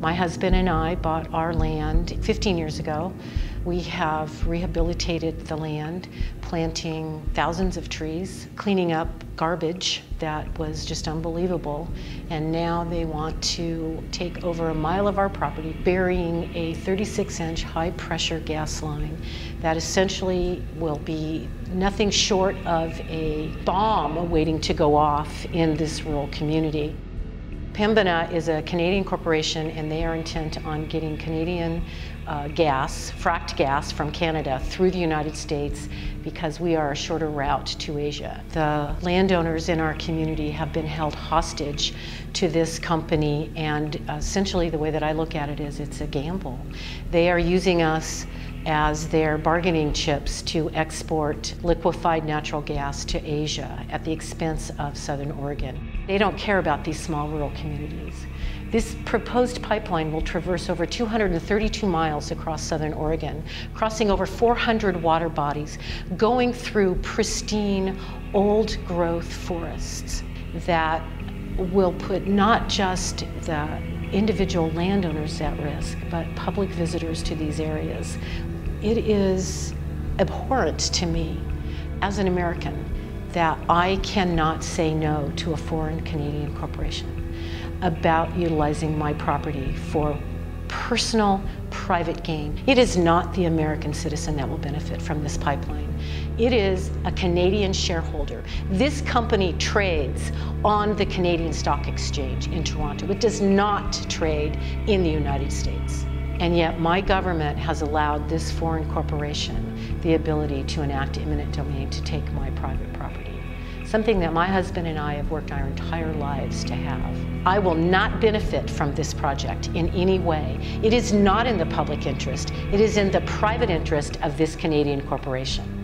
My husband and I bought our land 15 years ago. We have rehabilitated the land, planting thousands of trees, cleaning up garbage that was just unbelievable. And now they want to take over a mile of our property, burying a 36 inch high pressure gas line that essentially will be nothing short of a bomb waiting to go off in this rural community. Pembina is a Canadian corporation and they are intent on getting Canadian uh, gas, fracked gas from Canada through the United States because we are a shorter route to Asia. The landowners in our community have been held hostage to this company and essentially the way that I look at it is it's a gamble. They are using us as their bargaining chips to export liquefied natural gas to Asia at the expense of Southern Oregon. They don't care about these small rural communities. This proposed pipeline will traverse over 232 miles across southern Oregon, crossing over 400 water bodies, going through pristine, old growth forests that will put not just the individual landowners at risk, but public visitors to these areas. It is abhorrent to me as an American that I cannot say no to a foreign Canadian corporation about utilizing my property for personal, private gain. It is not the American citizen that will benefit from this pipeline. It is a Canadian shareholder. This company trades on the Canadian Stock Exchange in Toronto. It does not trade in the United States. And yet my government has allowed this foreign corporation the ability to enact eminent domain to take my private property something that my husband and I have worked our entire lives to have. I will not benefit from this project in any way. It is not in the public interest. It is in the private interest of this Canadian corporation.